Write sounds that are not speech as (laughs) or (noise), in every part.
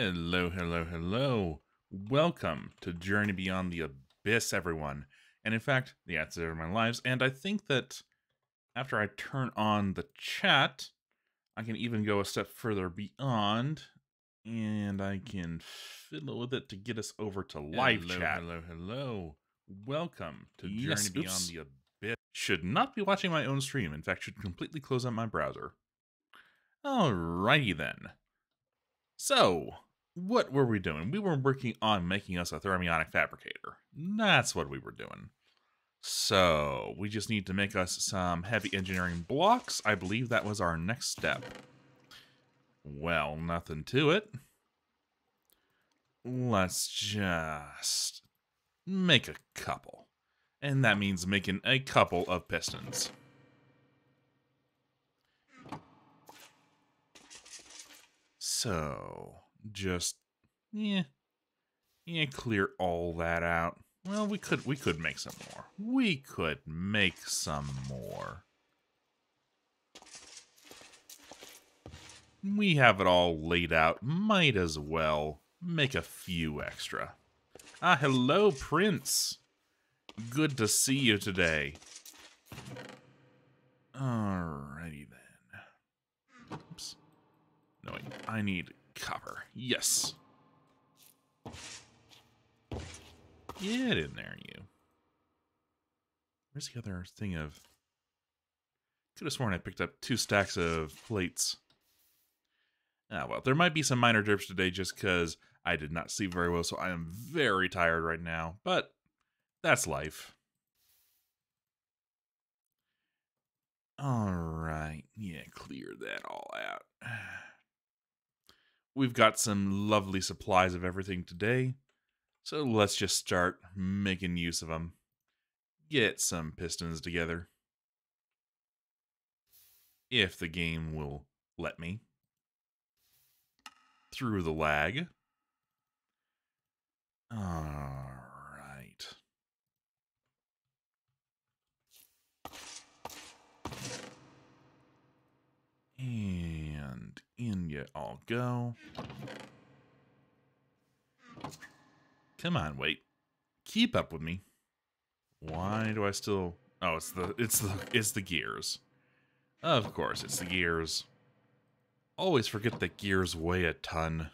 Hello, hello, hello. Welcome to Journey Beyond the Abyss, everyone. And in fact, the answer of my lives. And I think that after I turn on the chat, I can even go a step further beyond and I can fiddle with it to get us over to live Hello, chat. hello, hello. Welcome to Yes, Journey Beyond the Abyss. Should not be watching my own stream. In fact, should completely close out my browser. Alrighty then. So, what were we doing? We were working on making us a thermionic fabricator. That's what we were doing. So, we just need to make us some heavy engineering blocks. I believe that was our next step. Well, nothing to it. Let's just make a couple. And that means making a couple of pistons. So, just yeah. Yeah, clear all that out. Well, we could we could make some more. We could make some more. We have it all laid out. Might as well make a few extra. Ah, hello, Prince. Good to see you today. Alrighty then. Oops. No, wait. I need copper. Yes. Get in there, you. Where's the other thing of... Could have sworn I picked up two stacks of plates. Ah, well, there might be some minor drips today just because I did not sleep very well, so I am very tired right now. But that's life. All right. Yeah, clear that all out. (sighs) We've got some lovely supplies of everything today. So let's just start making use of them. Get some pistons together. If the game will let me. Through the lag. Alright. And in you all go. Come on, wait. Keep up with me. Why do I still Oh, it's the it's the it's the gears. Of course, it's the gears. Always forget that gears weigh a ton.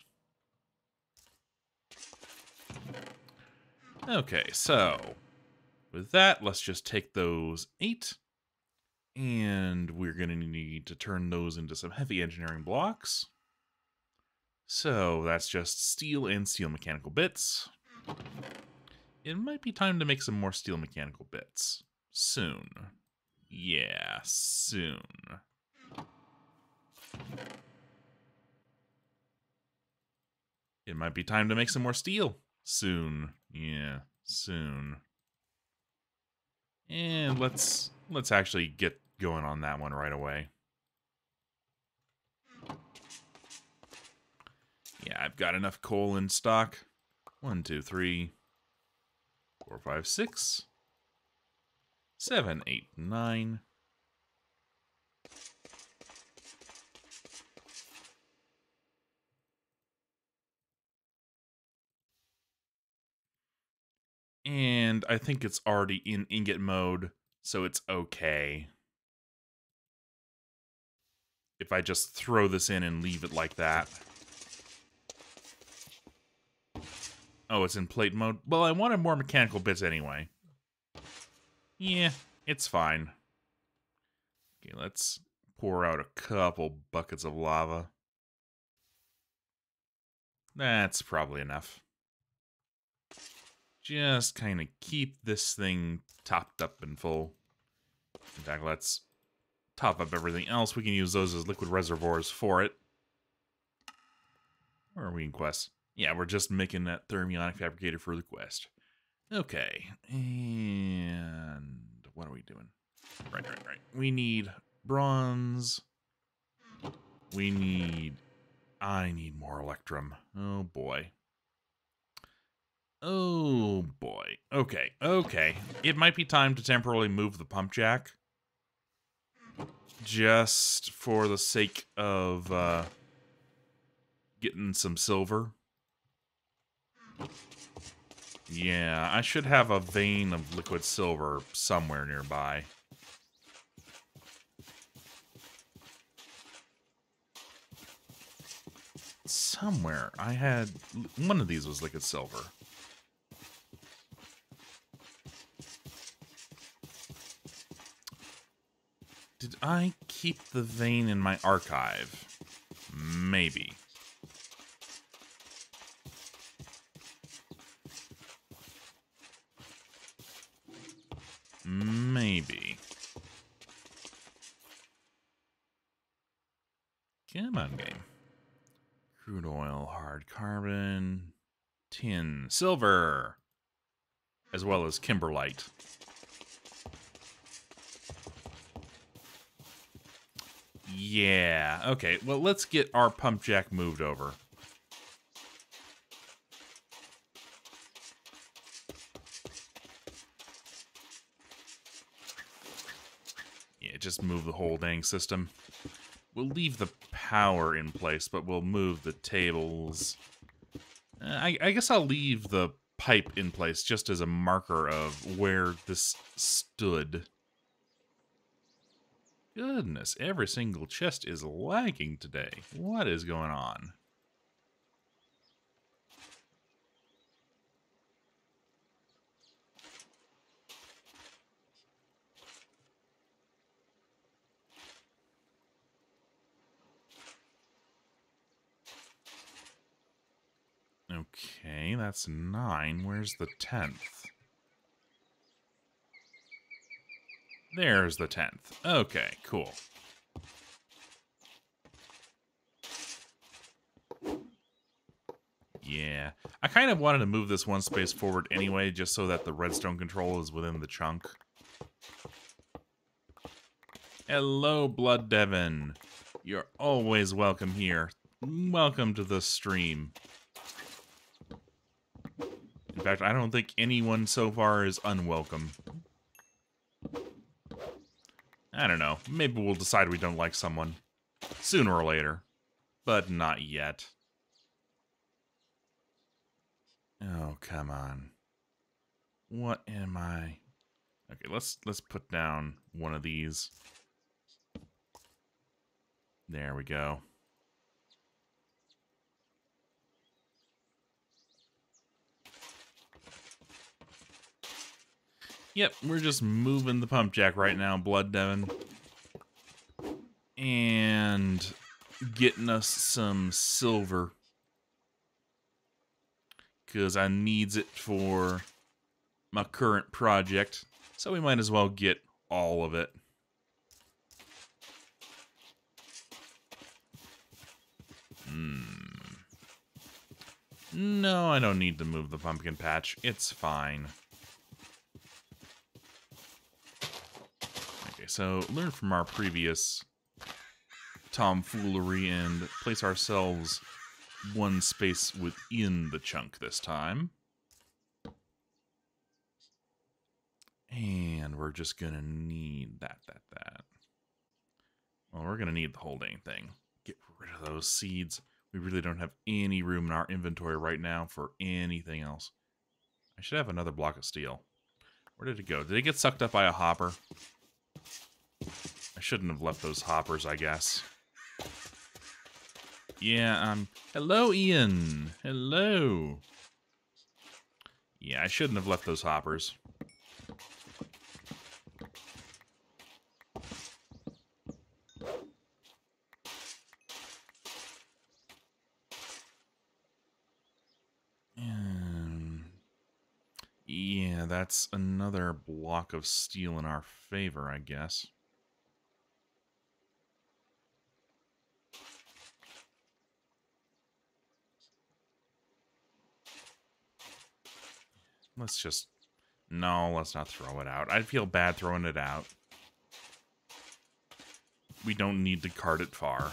Okay, so with that, let's just take those eight and we're going to need to turn those into some heavy engineering blocks. So that's just steel and steel mechanical bits. It might be time to make some more steel mechanical bits. Soon. Yeah, soon. It might be time to make some more steel. Soon. Yeah, soon. And let's let's actually get going on that one right away. Yeah, I've got enough coal in stock. One, two, three, four, five, six, seven, eight, nine. And I think it's already in ingot mode, so it's okay. If I just throw this in and leave it like that. Oh, it's in plate mode? Well, I wanted more mechanical bits anyway. Yeah, it's fine. Okay, let's pour out a couple buckets of lava. That's probably enough. Just kind of keep this thing topped up and full. In fact, let's top up everything else. We can use those as liquid reservoirs for it. Or are we in quest. Yeah, we're just making that thermionic fabricator for the quest. Okay, and what are we doing? Right, right, right. We need bronze. We need... I need more electrum. Oh, boy. Oh, boy. Okay, okay. It might be time to temporarily move the pump jack just for the sake of uh, getting some silver. Yeah, I should have a vein of liquid silver somewhere nearby. Somewhere. I had... One of these was liquid silver. Did I keep the vein in my archive? Maybe. Maybe. Come on, game. Crude oil, hard carbon, tin, silver, as well as kimberlite. Yeah, okay. Well, let's get our pump jack moved over. Yeah, just move the whole dang system. We'll leave the power in place, but we'll move the tables. Uh, I, I guess I'll leave the pipe in place just as a marker of where this stood. Goodness, every single chest is lagging today. What is going on? Okay, that's nine. Where's the tenth? There's the 10th. Okay, cool. Yeah. I kind of wanted to move this one space forward anyway, just so that the redstone control is within the chunk. Hello, Blood Devon. You're always welcome here. Welcome to the stream. In fact, I don't think anyone so far is unwelcome. I don't know. Maybe we'll decide we don't like someone. Sooner or later. But not yet. Oh, come on. What am I? Okay, let's let's put down one of these. There we go. Yep, we're just moving the pump jack right now, Blood Devon. And getting us some silver. Because I needs it for my current project. So we might as well get all of it. Hmm. No, I don't need to move the pumpkin patch. It's fine. So learn from our previous tomfoolery and place ourselves one space within the chunk this time. And we're just going to need that, that, that. Well, we're going to need the whole dang thing. Get rid of those seeds. We really don't have any room in our inventory right now for anything else. I should have another block of steel. Where did it go? Did it get sucked up by a hopper? I shouldn't have left those hoppers, I guess. Yeah, um, hello, Ian. Hello. Yeah, I shouldn't have left those hoppers. yeah, that's another block of steel in our favor, I guess. Let's just... No, let's not throw it out. I'd feel bad throwing it out. We don't need to cart it far.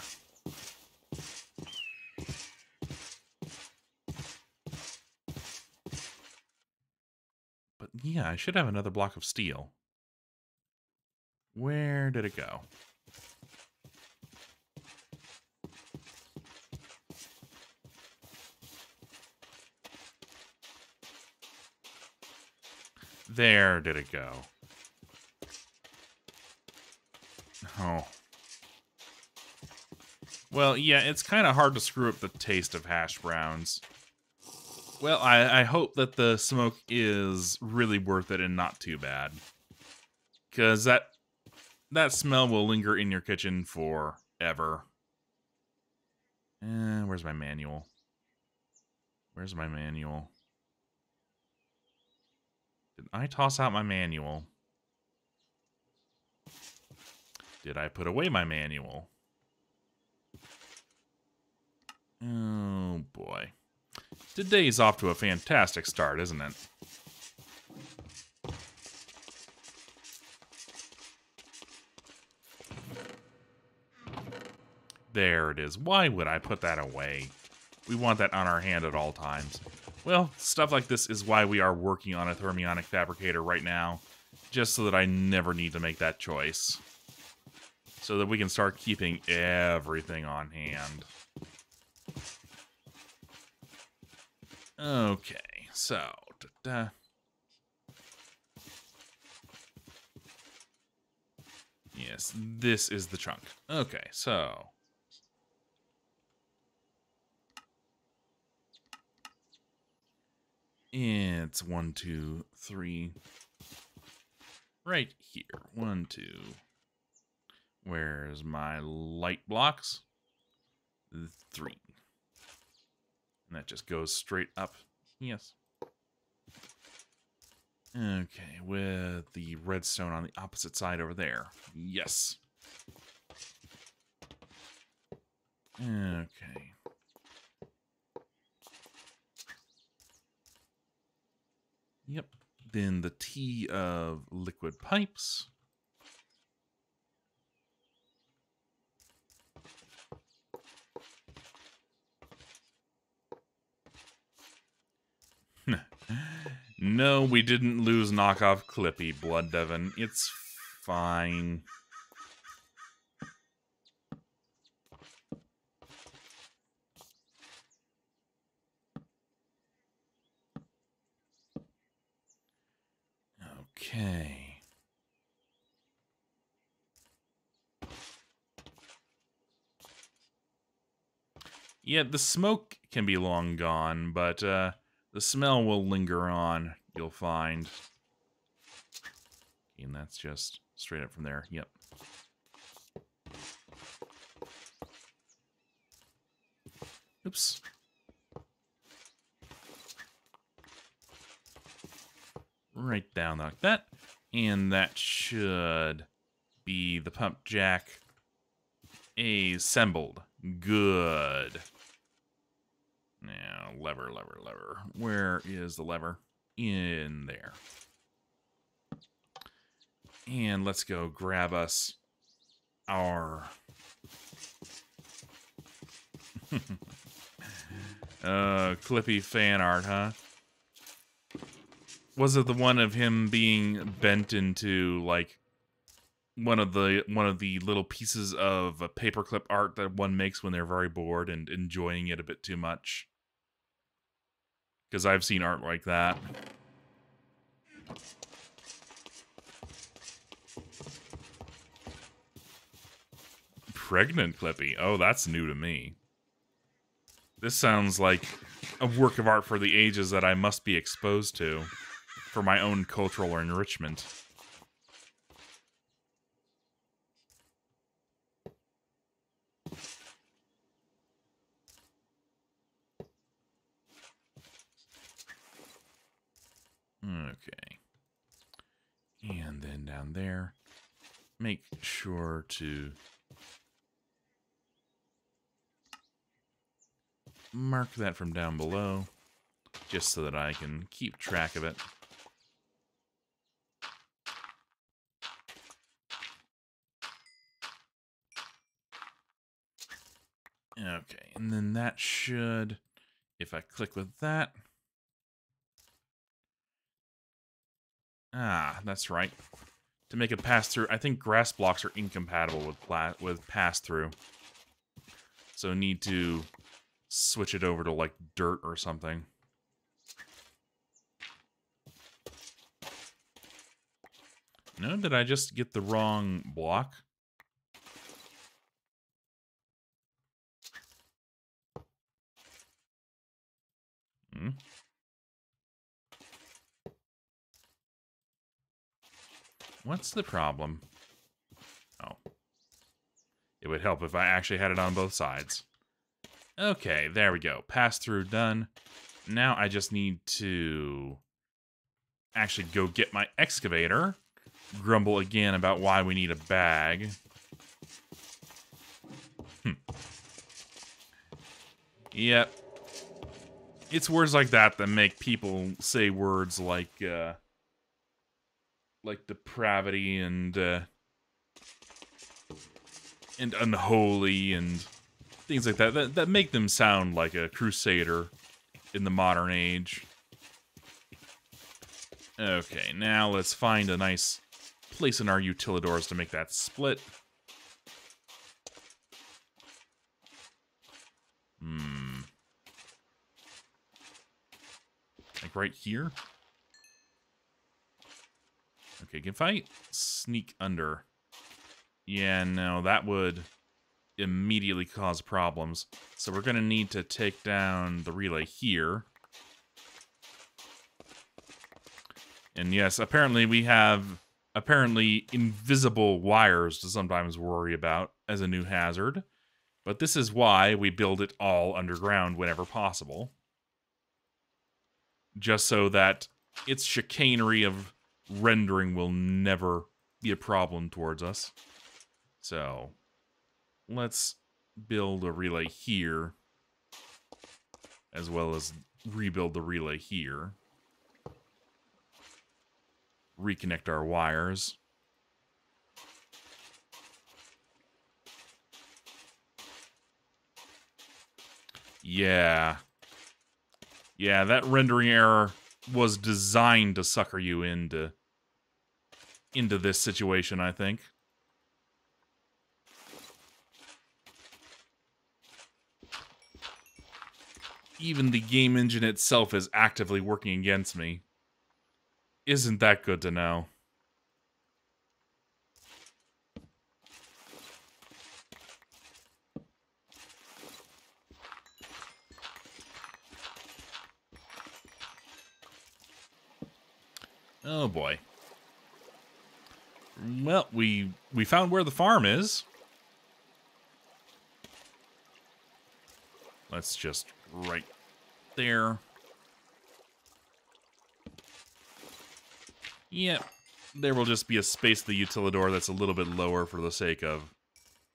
Yeah, I should have another block of steel. Where did it go? There did it go. Oh. Well, yeah, it's kind of hard to screw up the taste of hash browns. Well, I, I hope that the smoke is really worth it and not too bad. Because that, that smell will linger in your kitchen forever. Eh, where's my manual? Where's my manual? Did I toss out my manual? Did I put away my manual? Oh, boy. Today's off to a fantastic start, isn't it? There it is. Why would I put that away? We want that on our hand at all times. Well, stuff like this is why we are working on a thermionic fabricator right now, just so that I never need to make that choice. So that we can start keeping everything on hand. Okay, so... Da -da. Yes, this is the chunk. Okay, so... It's one, two, three. Right here. One, two. Where's my light blocks? Three. And that just goes straight up. Yes. Okay, with the redstone on the opposite side over there. Yes. Okay. Yep. Then the T of liquid pipes. No, we didn't lose knockoff Clippy, Blood Devon. It's fine. Okay. Yeah, the smoke can be long gone, but uh, the smell will linger on, you'll find. And that's just straight up from there. Yep. Oops. right down like that. And that should be the pump jack assembled. Good. Now, lever, lever, lever. Where is the lever? In there. And let's go grab us our... (laughs) uh, Clippy fan art, huh? was it the one of him being bent into like one of the one of the little pieces of paperclip art that one makes when they're very bored and enjoying it a bit too much? Because I've seen art like that. Pregnant Clippy. Oh, that's new to me. This sounds like a work of art for the ages that I must be exposed to for my own cultural enrichment. Okay. And then down there, make sure to mark that from down below, just so that I can keep track of it. Okay, and then that should, if I click with that. Ah, that's right. To make it pass through, I think grass blocks are incompatible with with pass through. So need to switch it over to like dirt or something. No, did I just get the wrong block? Hmm. What's the problem? Oh. It would help if I actually had it on both sides. Okay, there we go. Pass through done. Now I just need to actually go get my excavator. Grumble again about why we need a bag. Hmm. Yep. It's words like that that make people say words like, uh, like depravity and, uh, and unholy and things like that, that that make them sound like a crusader in the modern age. Okay, now let's find a nice place in our utilidors to make that split. Hmm. Like right here? Okay, if I sneak under... Yeah, no, that would immediately cause problems. So we're going to need to take down the relay here. And yes, apparently we have apparently invisible wires to sometimes worry about as a new hazard. But this is why we build it all underground whenever possible. Just so that its chicanery of rendering will never be a problem towards us. So, let's build a relay here, as well as rebuild the relay here. Reconnect our wires. Yeah. Yeah, that rendering error was designed to sucker you into into this situation, I think. even the game engine itself is actively working against me. Isn't that good to know? Oh boy. Well, we we found where the farm is. Let's just right there. Yep. There will just be a space the utilidor that's a little bit lower for the sake of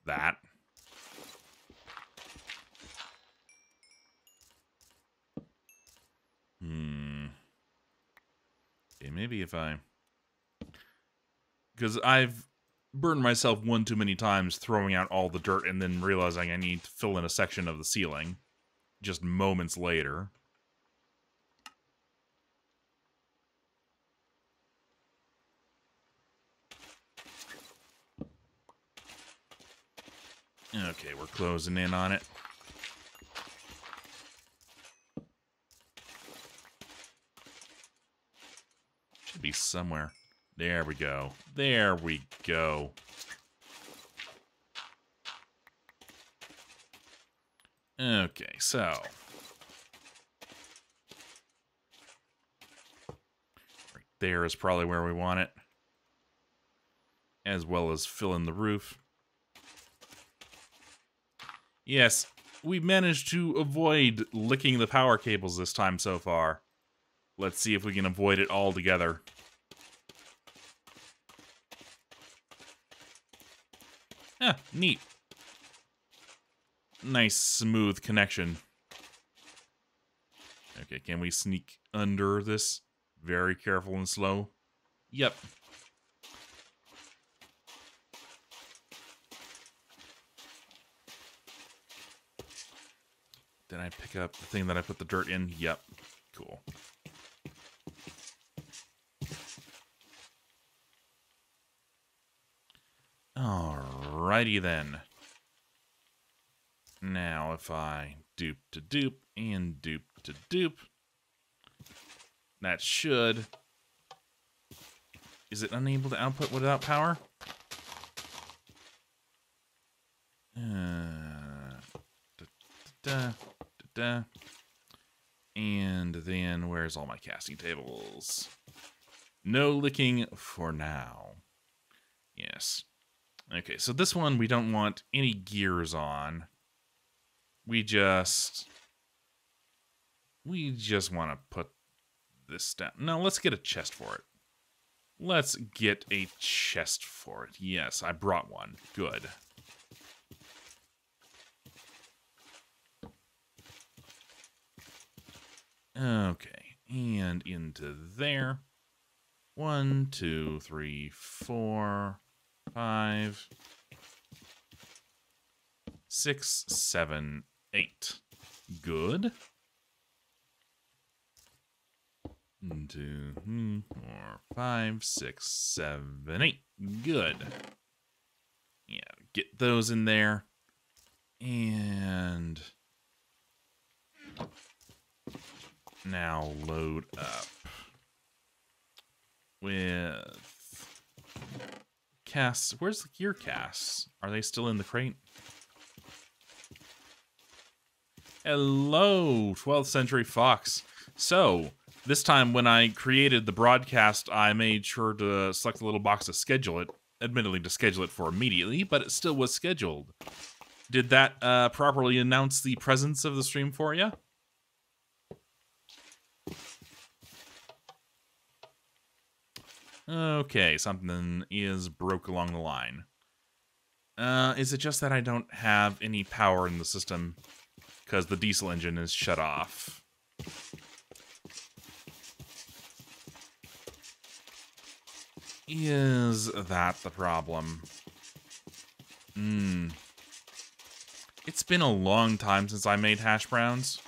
that. Hmm. Okay, maybe if I... Because I've burned myself one too many times throwing out all the dirt and then realizing I need to fill in a section of the ceiling just moments later. Okay, we're closing in on it. Should be somewhere. There we go. There we go. Okay, so. Right there is probably where we want it. As well as fill in the roof. Yes, we managed to avoid licking the power cables this time so far. Let's see if we can avoid it altogether. Ah, neat nice smooth connection. Okay, can we sneak under this? Very careful and slow. Yep. Did I pick up the thing that I put the dirt in? Yep. Cool. Alrighty then. Now, if I dupe to dupe and dupe to dupe, that should Is it unable to output without power? Uh, da, da, da, and then where's all my casting tables? No licking for now. Yes. Okay, so this one we don't want any gears on. We just we just want to put this down. No, let's get a chest for it. Let's get a chest for it. Yes, I brought one. Good. Okay, and into there. One, two, three, four, five, six, seven, eight. Good. Two, hmm, four, five, six, seven, eight. Good. Yeah, get those in there. And now load up with casts. Where's the gear casts? Are they still in the crate? Hello, 12th Century Fox. So, this time when I created the broadcast, I made sure to select the little box to schedule it. Admittedly, to schedule it for immediately, but it still was scheduled. Did that uh, properly announce the presence of the stream for you? Okay, something is broke along the line. Uh, is it just that I don't have any power in the system because the diesel engine is shut off? Is that the problem? Hmm. It's been a long time since I made hash browns.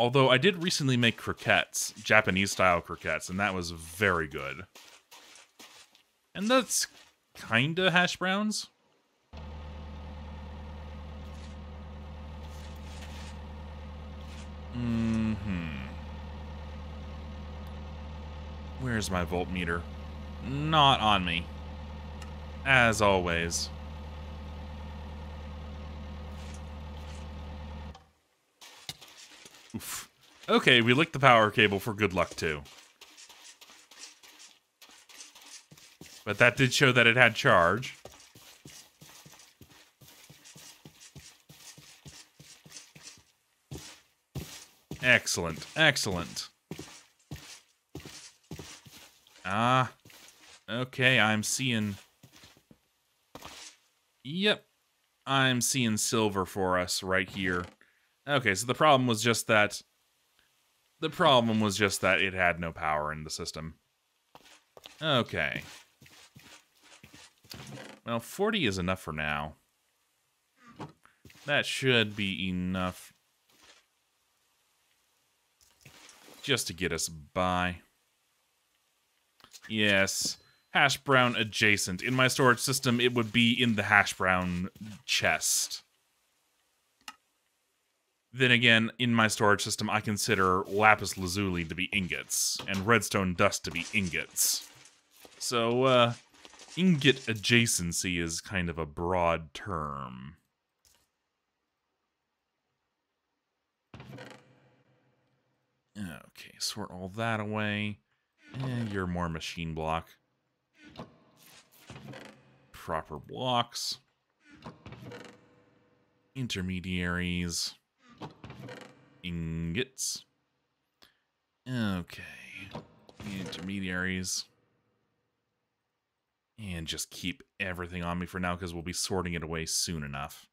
Although I did recently make croquettes, Japanese style croquettes, and that was very good. And that's kinda hash browns. Mm-hmm. Where's my voltmeter? Not on me. As always. Oof. Okay, we licked the power cable for good luck, too. But that did show that it had charge. Excellent, excellent. Ah, okay, I'm seeing... Yep, I'm seeing silver for us right here. Okay, so the problem was just that... The problem was just that it had no power in the system. Okay. Well, 40 is enough for now. That should be enough just to get us by. Yes, hash brown adjacent. In my storage system, it would be in the hash brown chest. Then again, in my storage system, I consider lapis lazuli to be ingots, and redstone dust to be ingots. So, uh, ingot adjacency is kind of a broad term. Okay, sort all that away. And you're more machine block. Proper blocks. Intermediaries. Ingots. Okay. Intermediaries. And just keep everything on me for now because we'll be sorting it away soon enough.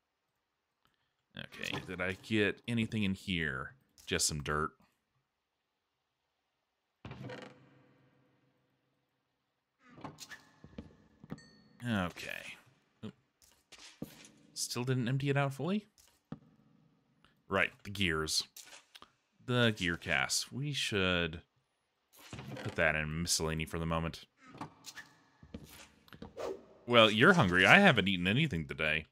Okay, did I get anything in here? Just some dirt. Okay. Still didn't empty it out fully? Right, the gears. The gear cast. We should put that in miscellany for the moment. Well, you're hungry. I haven't eaten anything today.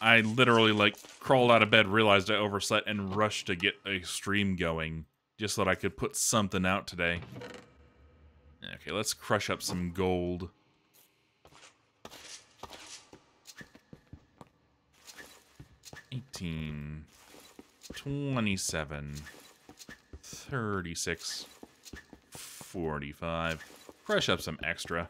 I literally, like, crawled out of bed, realized I overslept, and rushed to get a stream going just so that I could put something out today. Okay, let's crush up some gold. Eighteen, twenty-seven, thirty-six, forty-five. Crush up some extra.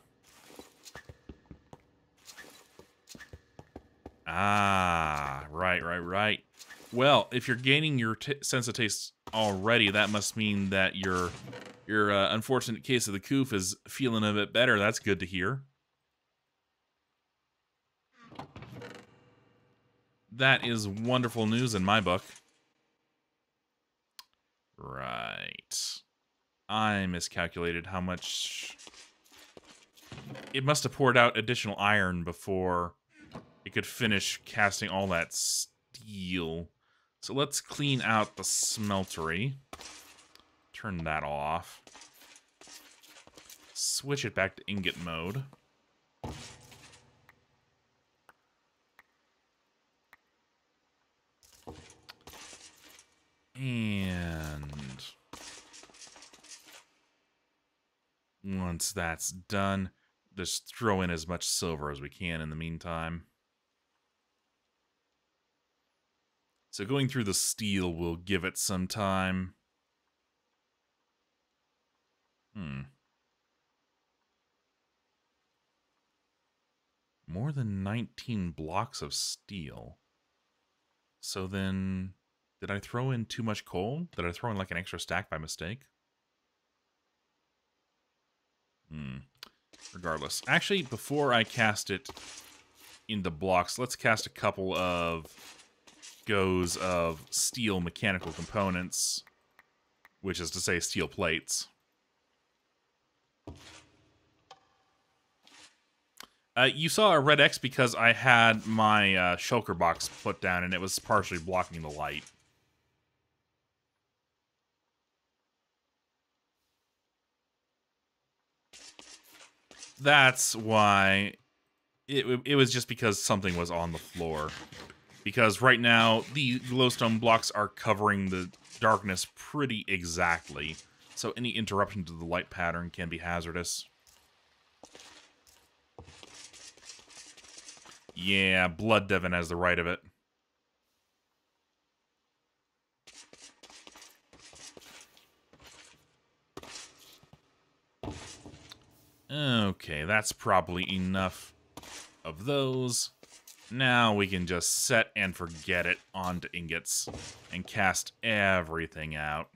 Ah, right, right, right. Well, if you're gaining your sense of taste already, that must mean that your your uh, unfortunate case of the coof is feeling a bit better. That's good to hear. That is wonderful news in my book. Right. I miscalculated how much... It must have poured out additional iron before it could finish casting all that steel. So let's clean out the smeltery. Turn that off. Switch it back to ingot mode. And once that's done, just throw in as much silver as we can in the meantime. So going through the steel will give it some time. Hmm. More than 19 blocks of steel. So then, did I throw in too much coal? Did I throw in like an extra stack by mistake? Hmm. Regardless. Actually, before I cast it into blocks, let's cast a couple of goes of steel mechanical components, which is to say steel plates. Uh, you saw a red X because I had my uh, shulker box put down and it was partially blocking the light. That's why it, it was just because something was on the floor because right now the glowstone blocks are covering the darkness pretty exactly, so any interruption to the light pattern can be hazardous. Yeah, Blood Devon has the right of it. Okay, that's probably enough of those. Now we can just set and forget it onto ingots and cast everything out.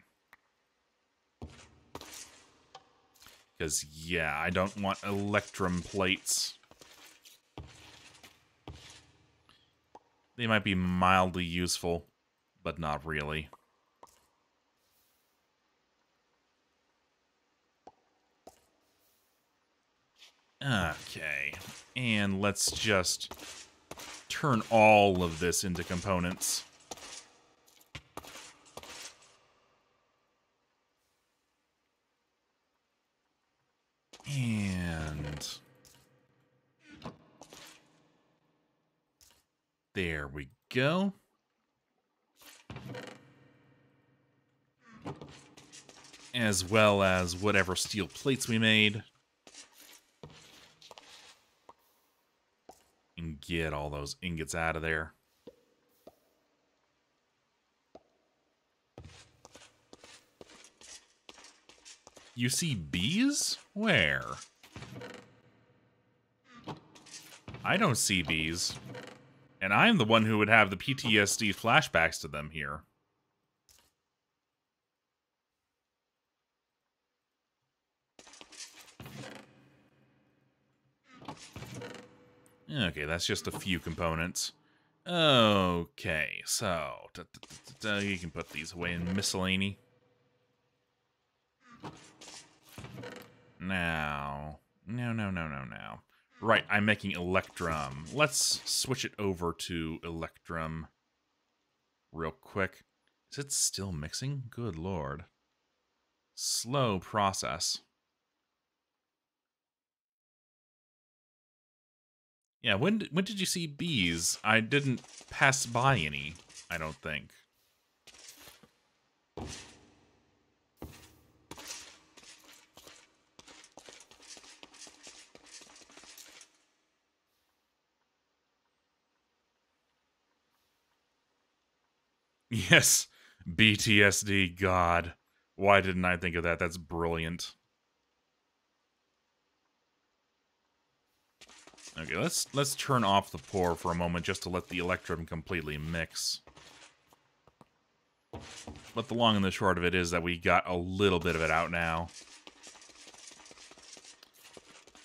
Because, yeah, I don't want electrum plates. They might be mildly useful, but not really. Okay, and let's just turn all of this into components. And... There we go. As well as whatever steel plates we made. Get all those ingots out of there. You see bees? Where? I don't see bees. And I'm the one who would have the PTSD flashbacks to them here. Okay, that's just a few components. Okay, so da, da, da, you can put these away in miscellany. Now, no, no, no, no, no. Right, I'm making Electrum. Let's switch it over to Electrum real quick. Is it still mixing? Good lord. Slow process. Yeah, when when did you see bees? I didn't pass by any, I don't think. Yes, BTSD, God. Why didn't I think of that? That's brilliant. Okay, let's let's turn off the pour for a moment just to let the electrum completely mix. But the long and the short of it is that we got a little bit of it out now.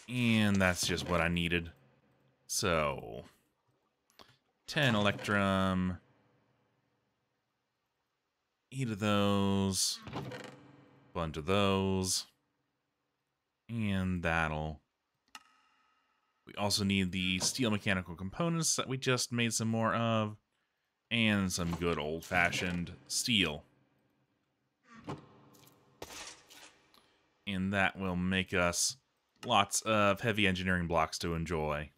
And that's just what I needed. So, 10 electrum. Eight of those. Bunch of those. And that'll... We also need the steel mechanical components that we just made some more of. And some good old-fashioned steel. And that will make us lots of heavy engineering blocks to enjoy.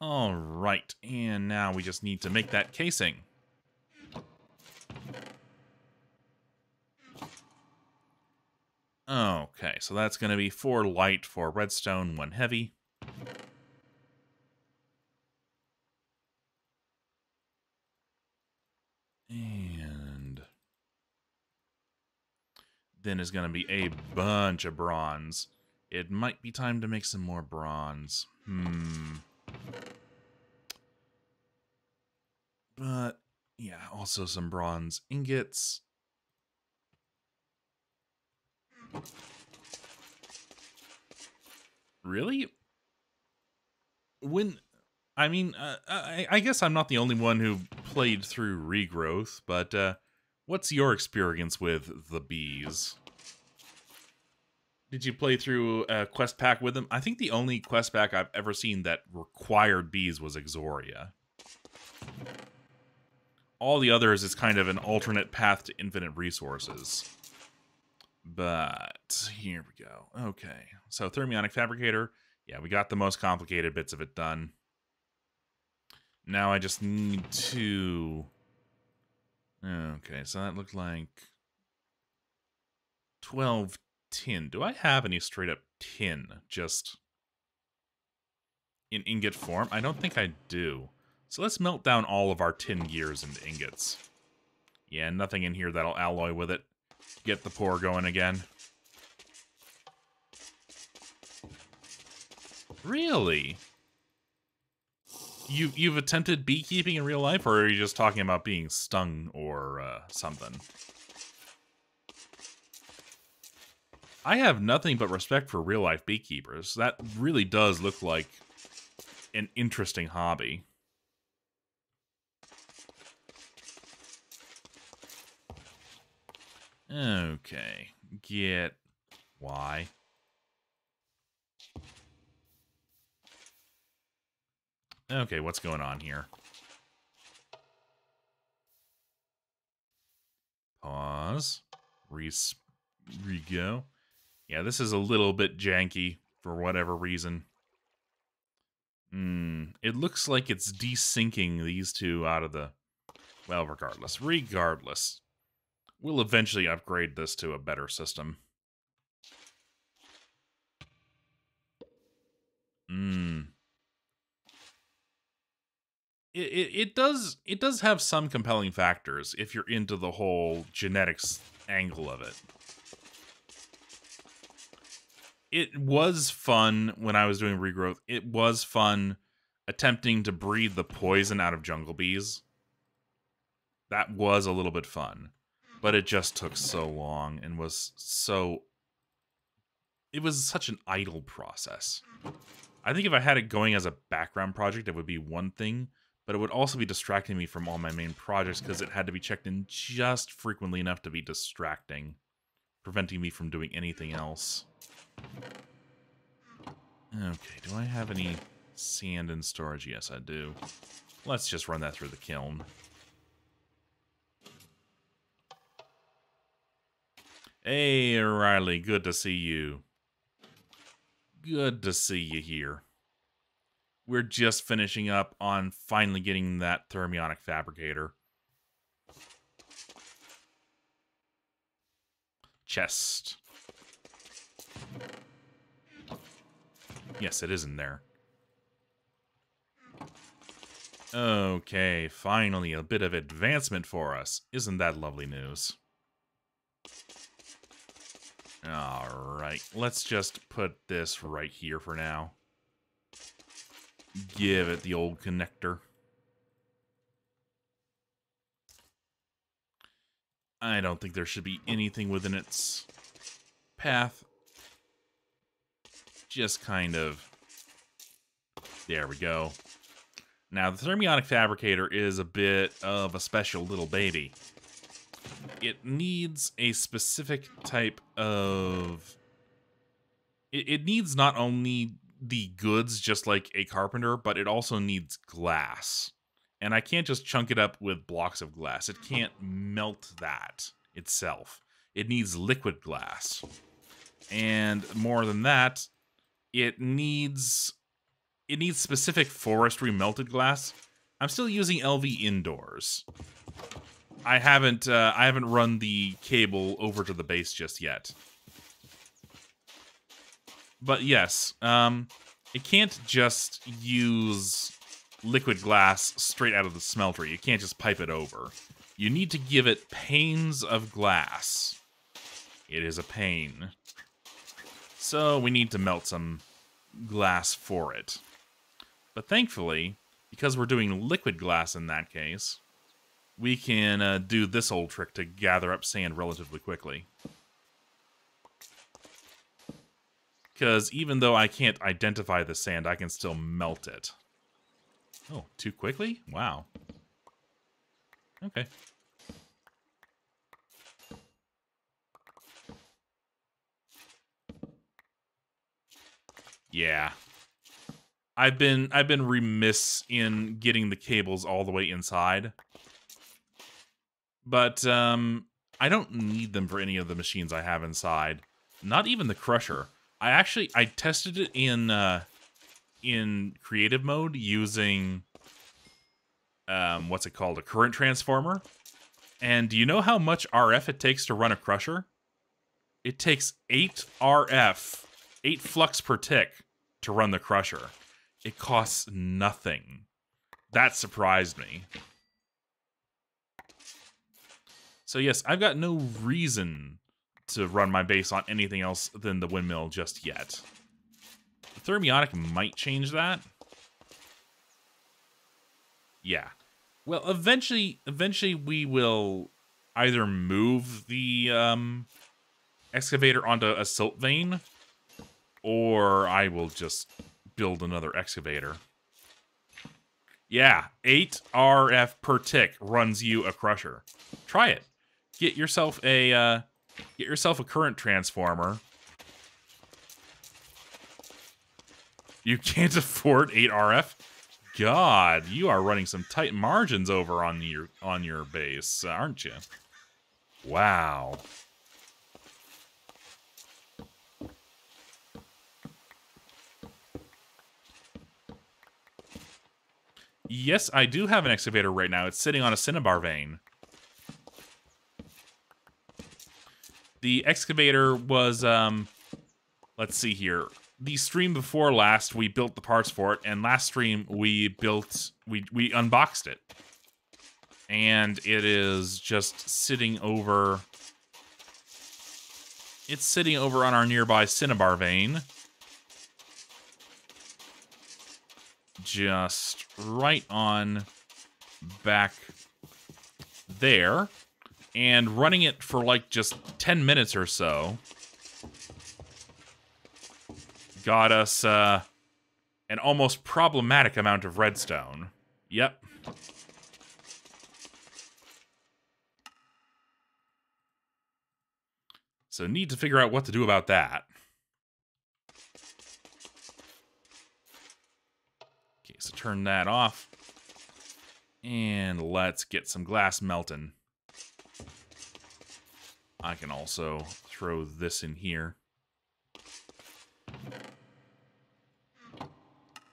All right, and now we just need to make that casing. Okay, so that's going to be four light, four redstone, one heavy. And then is going to be a bunch of bronze. It might be time to make some more bronze. Hmm. But, yeah, also some bronze ingots. Really? When I mean, uh, I, I, guess I'm not the only one who played through Regrowth, but uh, what's your experience with the bees? Did you play through a quest pack with them? I think the only quest pack I've ever seen that required bees was Exoria. All the others is kind of an alternate path to infinite resources. But here we go. Okay. So thermionic fabricator. Yeah, we got the most complicated bits of it done. Now I just need to... Okay, so that looked like 12 tin. Do I have any straight up tin just in ingot form? I don't think I do. So let's melt down all of our tin gears into ingots. Yeah, nothing in here that'll alloy with it get the pour going again. Really? You you've attempted beekeeping in real life, or are you just talking about being stung or uh, something? I have nothing but respect for real life beekeepers. That really does look like an interesting hobby. Okay. Get why. Okay, what's going on here? Pause. Re, re go. Yeah, this is a little bit janky for whatever reason. Hmm. It looks like it's desyncing these two out of the... Well, regardless. Regardless. We'll eventually upgrade this to a better system. Hmm. It, it, it does it does have some compelling factors if you're into the whole genetics angle of it. It was fun when I was doing regrowth. It was fun attempting to breed the poison out of jungle bees. That was a little bit fun but it just took so long and was so it was such an idle process. I think if I had it going as a background project, it would be one thing, but it would also be distracting me from all my main projects because it had to be checked in just frequently enough to be distracting, preventing me from doing anything else. Okay, do I have any sand in storage? Yes, I do. Let's just run that through the kiln. Hey, Riley, good to see you. Good to see you here. We're just finishing up on finally getting that thermionic fabricator. Chest. Yes, it is in there. Okay, finally a bit of advancement for us. Isn't that lovely news? Alright, let's just put this right here for now. Give it the old connector. I don't think there should be anything within its path. Just kind of... There we go. Now, the thermionic fabricator is a bit of a special little baby. It needs a specific type of... It, it needs not only the goods just like a carpenter, but it also needs glass. And I can't just chunk it up with blocks of glass. It can't melt that itself. It needs liquid glass. And more than that, it needs it needs specific forestry melted glass. I'm still using LV indoors. I haven't uh, I haven't run the cable over to the base just yet. But yes, um, it can't just use liquid glass straight out of the smelter. You can't just pipe it over. You need to give it panes of glass. It is a pane. So we need to melt some glass for it. But thankfully, because we're doing liquid glass in that case, we can uh, do this old trick to gather up sand relatively quickly. Because even though I can't identify the sand, I can still melt it. Oh, too quickly? Wow. Okay. Yeah, I've been I've been remiss in getting the cables all the way inside. But um I don't need them for any of the machines I have inside. Not even the crusher. I actually I tested it in uh in creative mode using um what's it called? A current transformer. And do you know how much RF it takes to run a crusher? It takes 8 RF, 8 flux per tick to run the crusher it costs nothing. That surprised me. So yes, I've got no reason to run my base on anything else than the windmill just yet. The thermionic might change that. Yeah. Well, eventually, eventually we will either move the um, excavator onto a silt vein, or I will just build another excavator. Yeah, 8 RF per tick runs you a crusher. Try it. Get yourself a uh, get yourself a current transformer. You can't (laughs) afford 8 RF? God, you are running some tight margins over on your on your base, aren't you? Wow. Yes, I do have an excavator right now. It's sitting on a cinnabar vein. The excavator was, um, let's see here. The stream before last, we built the parts for it, and last stream we built, we, we unboxed it. And it is just sitting over, it's sitting over on our nearby cinnabar vein. just right on back there and running it for like just 10 minutes or so got us uh, an almost problematic amount of redstone. Yep. So need to figure out what to do about that. Okay, so turn that off. And let's get some glass melting. I can also throw this in here.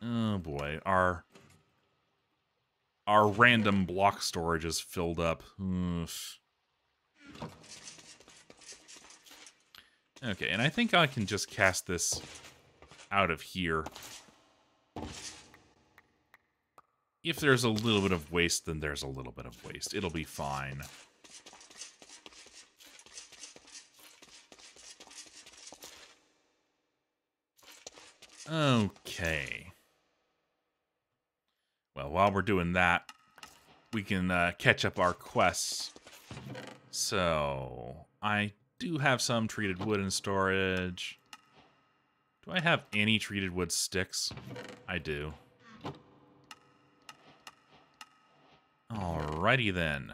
Oh boy, our our random block storage is filled up. Oof. Okay, and I think I can just cast this out of here. if there's a little bit of waste, then there's a little bit of waste. It'll be fine. Okay. Well, while we're doing that, we can uh, catch up our quests. So, I do have some treated wood in storage. Do I have any treated wood sticks? I do. Alrighty then.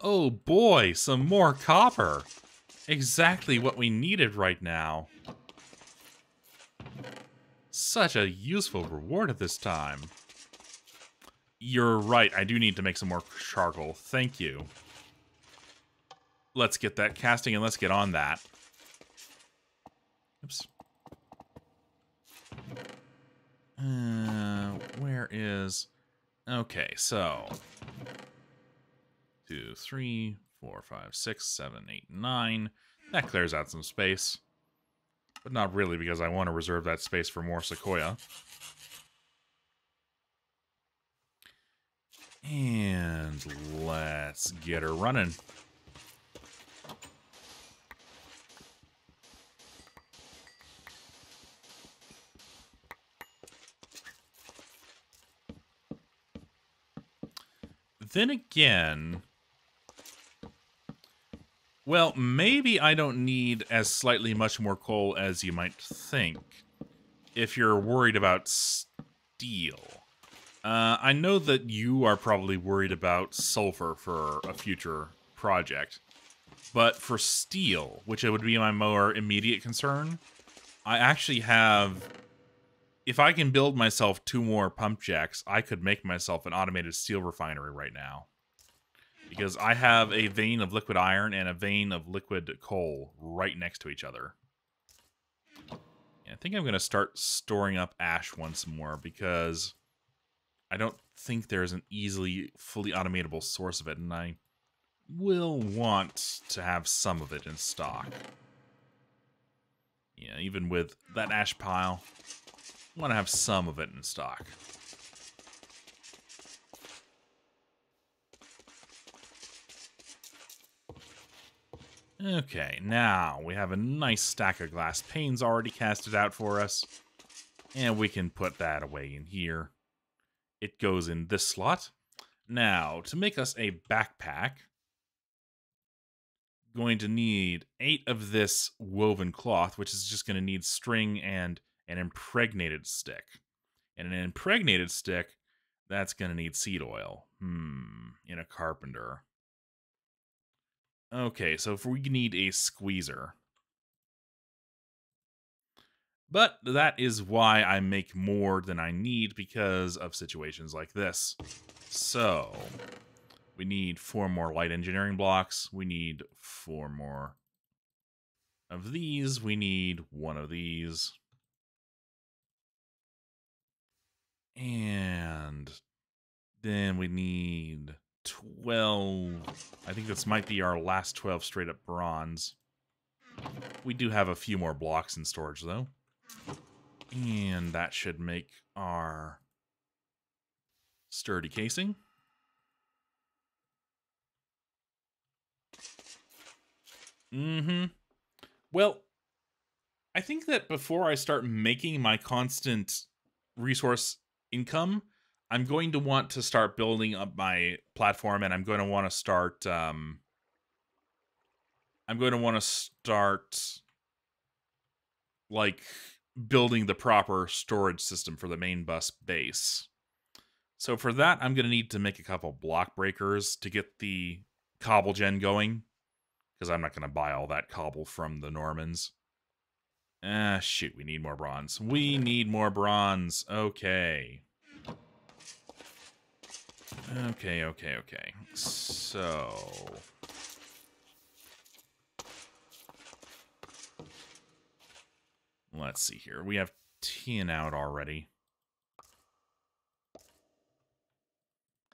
Oh boy, some more copper. Exactly what we needed right now. Such a useful reward at this time. You're right, I do need to make some more charcoal. Thank you. Let's get that casting and let's get on that. Oops. Uh, where is... Okay, so... Two, three, four, five, six, seven, eight, nine. That clears out some space. But not really, because I want to reserve that space for more sequoia. And let's get her running. Then again, well, maybe I don't need as slightly much more coal as you might think if you're worried about steel. Uh, I know that you are probably worried about sulfur for a future project, but for steel, which would be my more immediate concern, I actually have... If I can build myself two more pump jacks, I could make myself an automated steel refinery right now because I have a vein of liquid iron and a vein of liquid coal right next to each other. I think I'm going to start storing up ash once more because I don't think there's an easily fully automatable source of it, and I will want to have some of it in stock. Yeah, even with that ash pile, I want to have some of it in stock. Okay, now we have a nice stack of glass panes already casted out for us. And we can put that away in here. It goes in this slot. Now, to make us a backpack, going to need eight of this woven cloth, which is just going to need string and an impregnated stick. And an impregnated stick, that's going to need seed oil. Hmm, in a carpenter. Okay, so if we need a squeezer. But that is why I make more than I need because of situations like this. So, we need four more light engineering blocks. We need four more of these. We need one of these. And then we need 12. I think this might be our last 12 straight up bronze. We do have a few more blocks in storage, though. And that should make our sturdy casing. Mm-hmm. Well, I think that before I start making my constant resource income, I'm going to want to start building up my platform and I'm going to want to start um I'm going to want to start like building the proper storage system for the main bus base. So for that, I'm going to need to make a couple block breakers to get the cobble gen going because I'm not going to buy all that cobble from the Normans. Ah, shoot, we need more bronze. We (laughs) need more bronze. Okay. Okay, okay, okay. So... Let's see here. We have tin out already.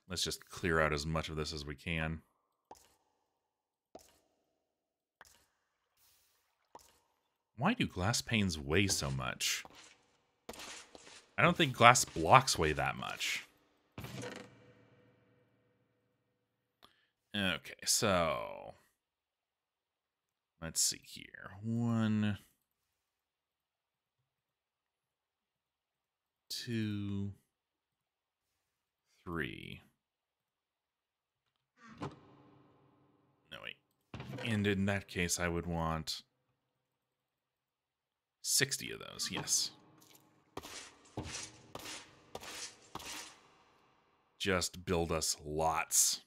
Let's just clear out as much of this as we can. Why do glass panes weigh so much? I don't think glass blocks weigh that much. Okay, so let's see here. One, two, three. No, wait. And in that case, I would want 60 of those, yes. Just build us lots.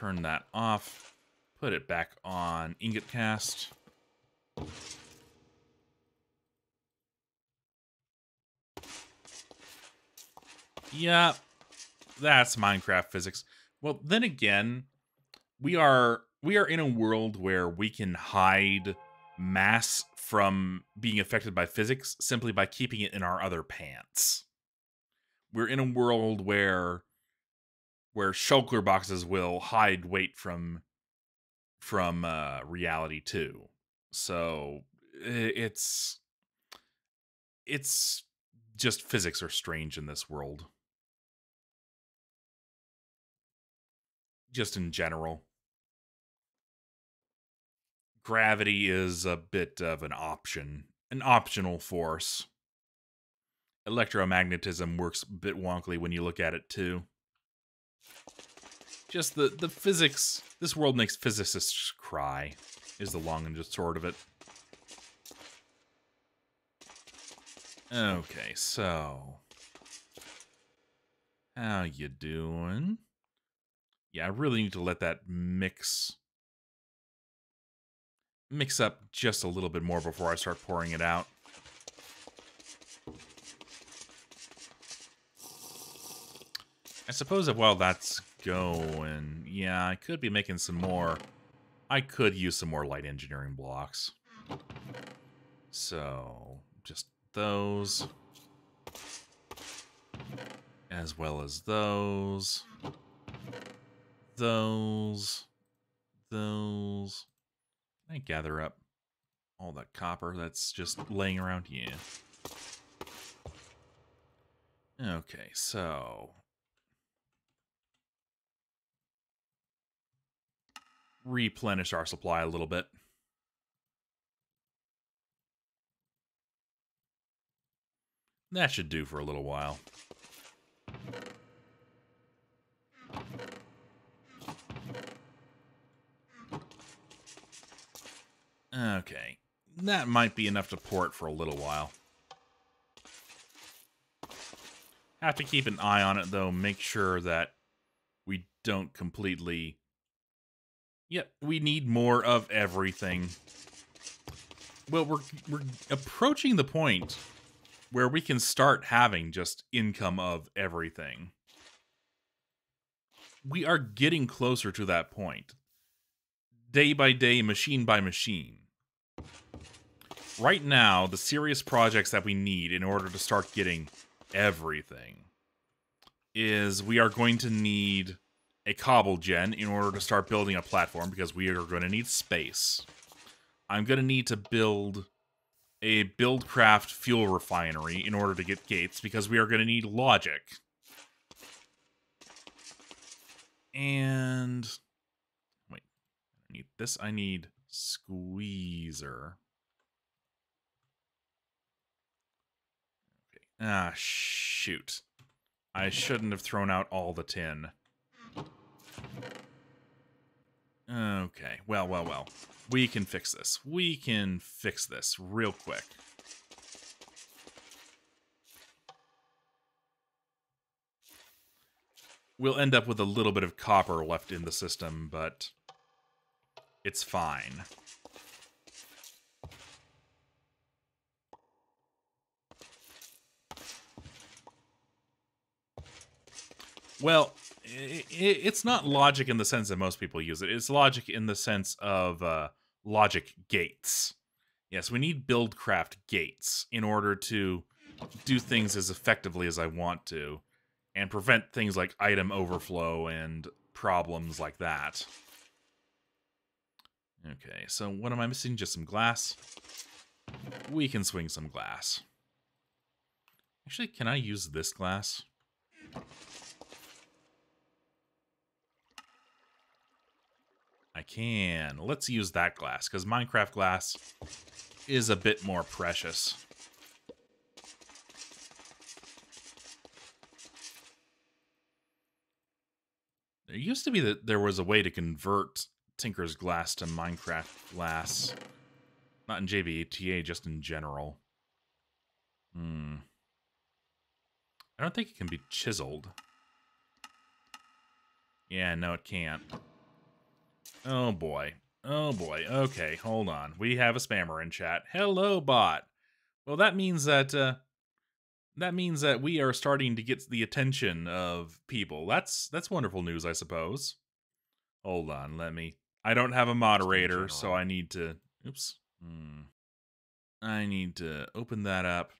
Turn that off. Put it back on ingot cast. Yeah, that's Minecraft physics. Well, then again, we are we are in a world where we can hide mass from being affected by physics simply by keeping it in our other pants. We're in a world where where shulker boxes will hide weight from from uh, reality too. So it's it's just physics are strange in this world. Just in general gravity is a bit of an option, an optional force. Electromagnetism works a bit wonkily when you look at it too. Just the the physics. This world makes physicists cry. Is the long and just short of it. Okay, so how you doing? Yeah, I really need to let that mix mix up just a little bit more before I start pouring it out. I suppose that while that's going, yeah, I could be making some more. I could use some more light engineering blocks. So, just those. As well as those. Those. Those. I gather up all that copper that's just laying around here? Okay, so... Replenish our supply a little bit. That should do for a little while. Okay. That might be enough to port for a little while. Have to keep an eye on it, though. Make sure that we don't completely... Yep, we need more of everything. Well, we're, we're approaching the point where we can start having just income of everything. We are getting closer to that point. Day by day, machine by machine right now, the serious projects that we need in order to start getting everything is we are going to need a cobble gen in order to start building a platform because we are going to need space. I'm going to need to build a buildcraft fuel refinery in order to get gates because we are going to need logic. And wait, I need this. I need squeezer. Ah, shoot. I shouldn't have thrown out all the tin. Okay, well, well, well. We can fix this. We can fix this real quick. We'll end up with a little bit of copper left in the system, but it's fine. Well, it's not logic in the sense that most people use it. It's logic in the sense of uh, logic gates. Yes, we need buildcraft gates in order to do things as effectively as I want to and prevent things like item overflow and problems like that. Okay, so what am I missing? Just some glass? We can swing some glass. Actually, can I use this glass? I can. Let's use that glass, because Minecraft glass is a bit more precious. There used to be that there was a way to convert Tinker's glass to Minecraft glass. Not in JBTA, just in general. Hmm. I don't think it can be chiseled. Yeah, no, it can't. Oh boy. Oh boy. Okay, hold on. We have a spammer in chat. Hello, bot. Well, that means that uh that means that we are starting to get the attention of people. That's that's wonderful news, I suppose. Hold on, let me. I don't have a moderator, so I need to. Oops. Hmm. I need to open that up.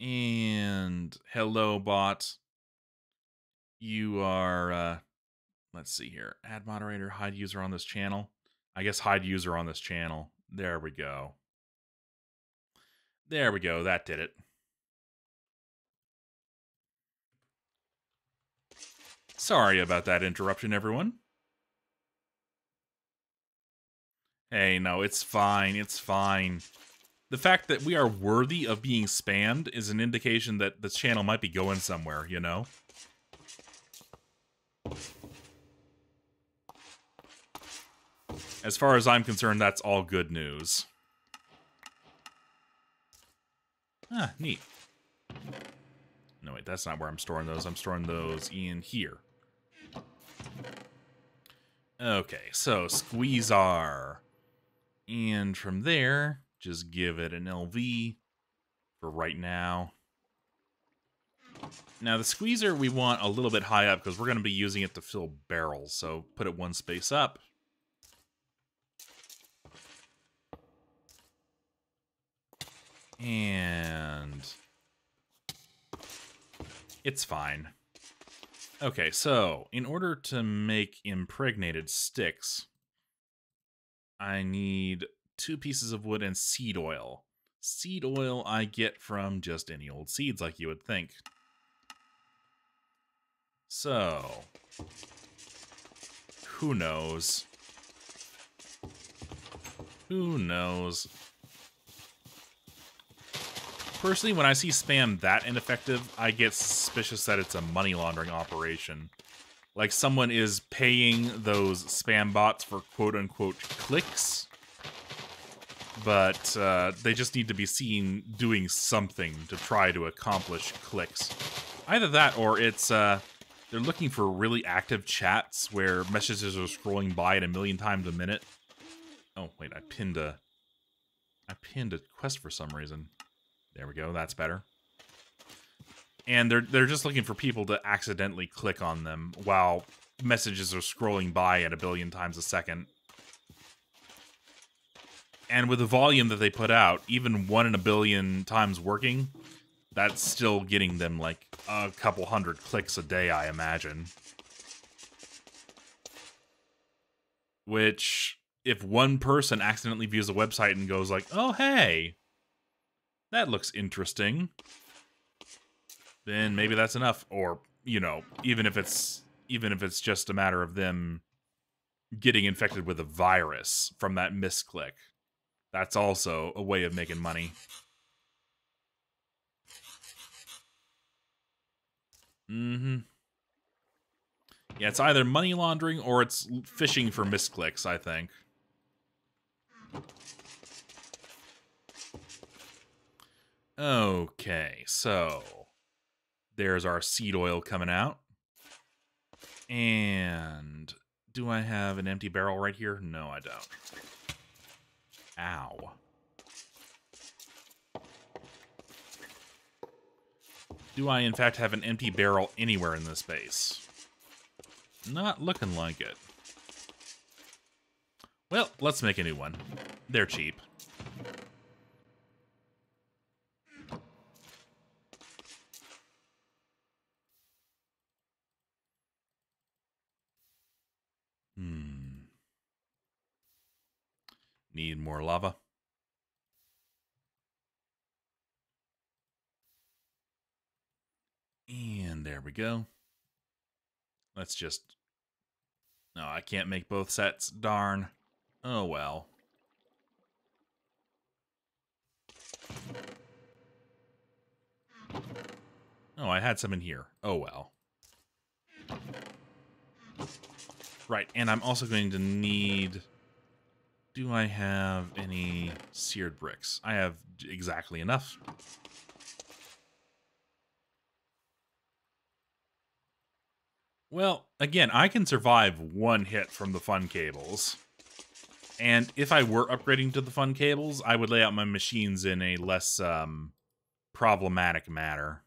And hello, bot. You are. uh Let's see here. Add moderator, hide user on this channel. I guess hide user on this channel. There we go. There we go. That did it. Sorry about that interruption, everyone. Hey, no, it's fine. It's fine. The fact that we are worthy of being spammed is an indication that this channel might be going somewhere, you know? As far as I'm concerned, that's all good news. Ah, neat. No, wait, that's not where I'm storing those. I'm storing those in here. Okay, so squeeze Squeezer. And from there, just give it an LV for right now. Now the squeezer we want a little bit high up because we're going to be using it to fill barrels. So put it one space up. And it's fine. Okay, so in order to make impregnated sticks, I need two pieces of wood and seed oil. Seed oil I get from just any old seeds like you would think. So, who knows? Who knows? Personally, when I see spam that ineffective, I get suspicious that it's a money laundering operation. Like someone is paying those spam bots for quote-unquote clicks, but uh, they just need to be seen doing something to try to accomplish clicks. Either that, or it's uh, they're looking for really active chats where messages are scrolling by at a million times a minute. Oh wait, I pinned a, I pinned a quest for some reason. There we go. That's better. And they're they're just looking for people to accidentally click on them while messages are scrolling by at a billion times a second. And with the volume that they put out, even one in a billion times working, that's still getting them like a couple hundred clicks a day, I imagine. Which, if one person accidentally views a website and goes like, oh, hey, that looks interesting. Then maybe that's enough. Or, you know, even if it's even if it's just a matter of them getting infected with a virus from that misclick. That's also a way of making money. Mm-hmm. Yeah, it's either money laundering or it's fishing for misclicks, I think. Okay, so there's our seed oil coming out. And do I have an empty barrel right here? No, I don't. Ow. Do I, in fact, have an empty barrel anywhere in this base? Not looking like it. Well, let's make a new one. They're cheap. Need more lava. And there we go. Let's just... No, I can't make both sets. Darn. Oh, well. Oh, I had some in here. Oh, well. Right, and I'm also going to need... Do I have any seared bricks? I have exactly enough. Well, again, I can survive one hit from the fun cables. And if I were upgrading to the fun cables, I would lay out my machines in a less um, problematic manner.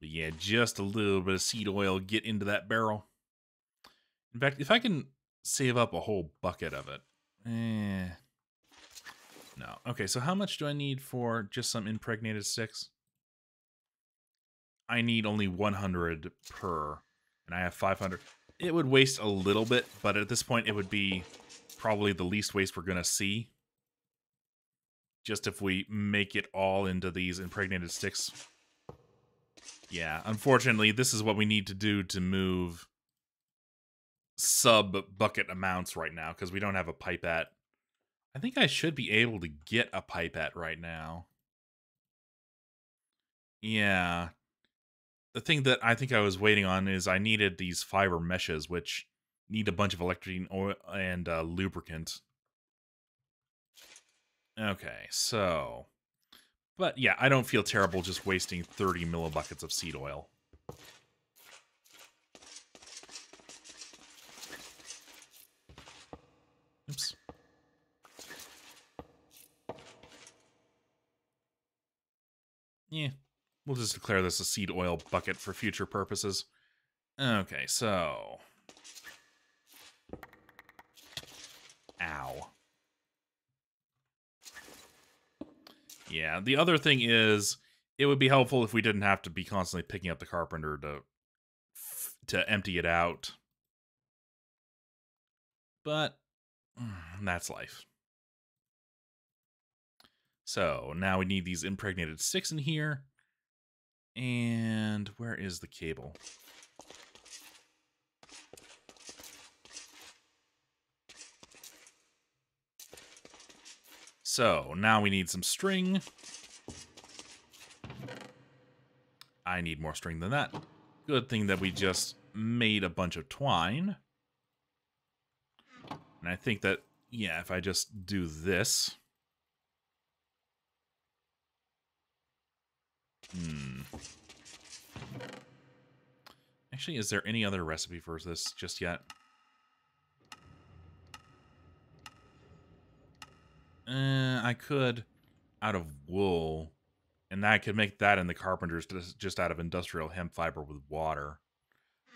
But yeah, just a little bit of seed oil get into that barrel. In fact, if I can save up a whole bucket of it. Eh. No. Okay, so how much do I need for just some impregnated sticks? I need only 100 per, and I have 500. It would waste a little bit, but at this point, it would be probably the least waste we're going to see. Just if we make it all into these impregnated sticks. Yeah, unfortunately, this is what we need to do to move sub bucket amounts right now because we don't have a pipette. I think I should be able to get a pipette right now. Yeah, the thing that I think I was waiting on is I needed these fiber meshes, which need a bunch of electrine oil and uh, lubricant. Okay, so... But yeah, I don't feel terrible just wasting 30 millibuckets of seed oil. Oops. Yeah, We'll just declare this a seed oil bucket for future purposes. Okay, so... Ow. Yeah, the other thing is, it would be helpful if we didn't have to be constantly picking up the carpenter to to empty it out. But Mm, that's life. So now we need these impregnated sticks in here. And where is the cable? So now we need some string. I need more string than that. Good thing that we just made a bunch of twine. And I think that, yeah, if I just do this. Hmm. Actually, is there any other recipe for this just yet? Uh, I could out of wool, and I could make that in the carpenter's just, just out of industrial hemp fiber with water.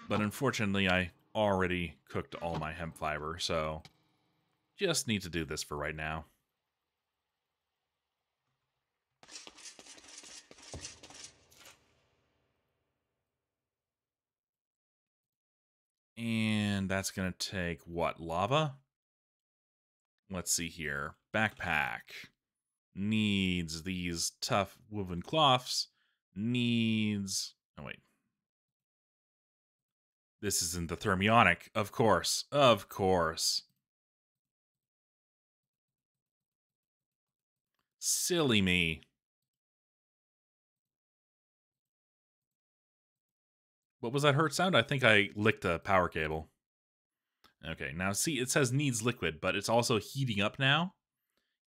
But unfortunately, I already cooked all my hemp fiber, so just need to do this for right now. And that's going to take what? Lava? Let's see here. Backpack needs these tough woven cloths. Needs. Oh, wait. This isn't the thermionic. Of course. Of course. Silly me. What was that hurt sound? I think I licked a power cable. Okay, now see, it says needs liquid, but it's also heating up now.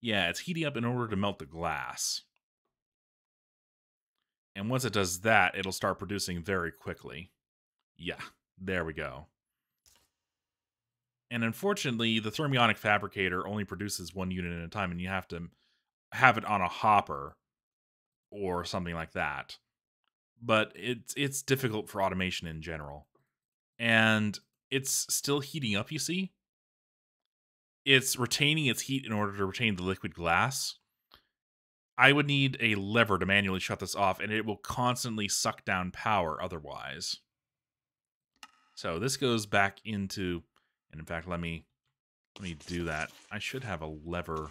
Yeah, it's heating up in order to melt the glass. And once it does that, it'll start producing very quickly. Yeah, there we go. And unfortunately, the thermionic fabricator only produces one unit at a time, and you have to have it on a hopper or something like that but it's it's difficult for automation in general. And it's still heating up, you see? It's retaining its heat in order to retain the liquid glass. I would need a lever to manually shut this off, and it will constantly suck down power otherwise. So this goes back into, and in fact, let me let me do that. I should have a lever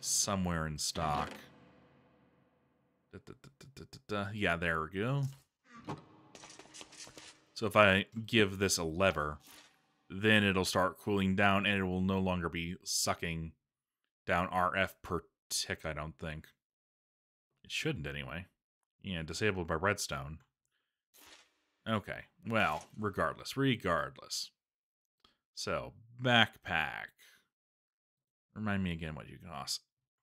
somewhere in stock. Da, da, da. Yeah, there we go. So if I give this a lever, then it'll start cooling down and it will no longer be sucking down RF per tick, I don't think. It shouldn't anyway. Yeah, disabled by redstone. Okay, well, regardless, regardless. So, backpack. Remind me again what you cost.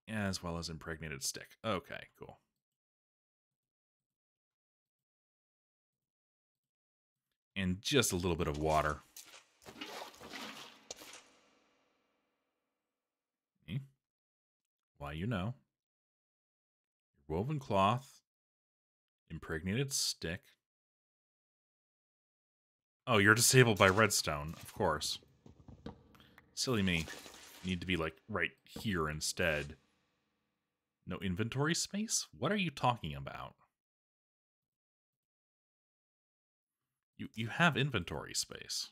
As well as impregnated stick. Okay, cool. And just a little bit of water. Hmm? Why, you know. Woven cloth. Impregnated stick. Oh, you're disabled by redstone, of course. Silly me. Need to be, like, right here instead. No inventory space? What are you talking about? You you have inventory space.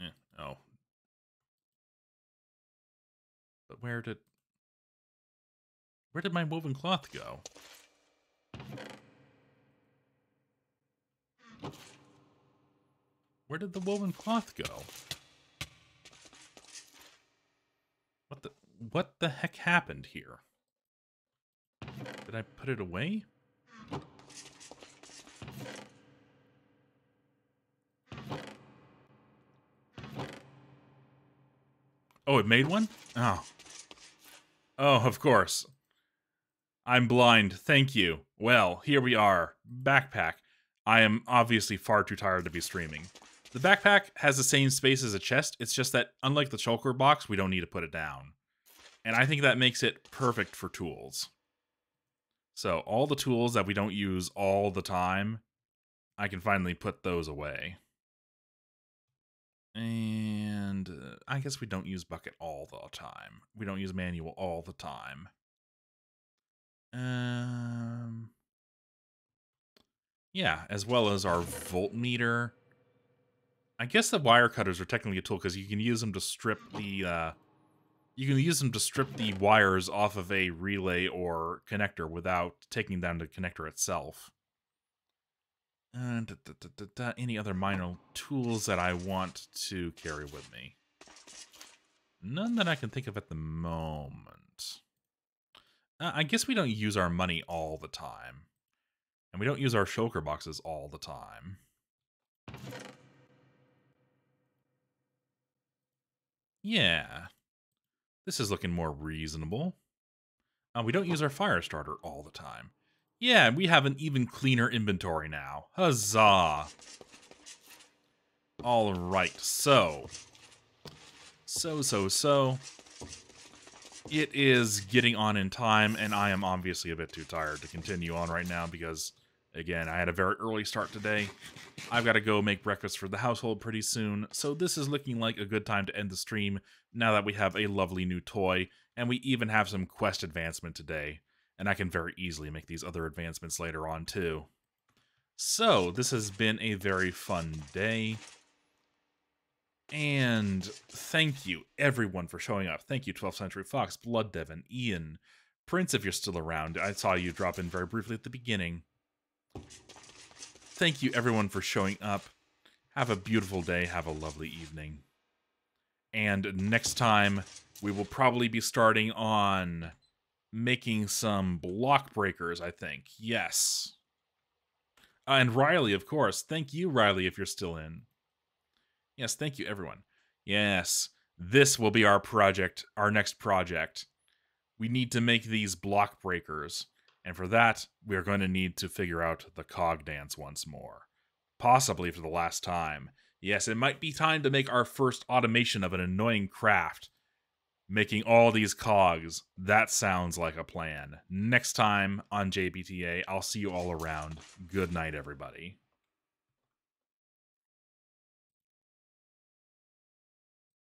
Eh, oh. But where did... Where did my woven cloth go? Where did the woven cloth go? What the what the heck happened here? Did I put it away? Oh, it made one? Oh. Oh, of course. I'm blind. Thank you. Well, here we are. Backpack. I am obviously far too tired to be streaming. The backpack has the same space as a chest. It's just that, unlike the shulker box, we don't need to put it down. And I think that makes it perfect for tools. So all the tools that we don't use all the time, I can finally put those away. And uh, I guess we don't use bucket all the time. We don't use manual all the time. Um, yeah, as well as our voltmeter. I guess the wire cutters are technically a tool because you can use them to strip the uh, you can use them to strip the wires off of a relay or connector without taking down the connector itself. And da, da, da, any other minor tools that I want to carry with me? None that I can think of at the moment. Uh, I guess we don't use our money all the time. And we don't use our shulker boxes all the time. Yeah. This is looking more reasonable. Uh, we don't use our fire starter all the time. Yeah, we have an even cleaner inventory now. Huzzah! All right, so. So, so, so. It is getting on in time, and I am obviously a bit too tired to continue on right now because, again, I had a very early start today. I've got to go make breakfast for the household pretty soon, so this is looking like a good time to end the stream now that we have a lovely new toy, and we even have some quest advancement today and I can very easily make these other advancements later on too. So, this has been a very fun day. And thank you, everyone, for showing up. Thank you, 12th Century Fox, Blood Devon, Ian, Prince, if you're still around. I saw you drop in very briefly at the beginning. Thank you, everyone, for showing up. Have a beautiful day. Have a lovely evening. And next time, we will probably be starting on making some block breakers, I think. Yes. Uh, and Riley, of course. Thank you, Riley, if you're still in. Yes, thank you, everyone. Yes, this will be our project, our next project. We need to make these block breakers. And for that, we are going to need to figure out the cog dance once more. Possibly for the last time. Yes, it might be time to make our first automation of an annoying craft making all these cogs. That sounds like a plan. Next time on JBTA, I'll see you all around. Good night, everybody.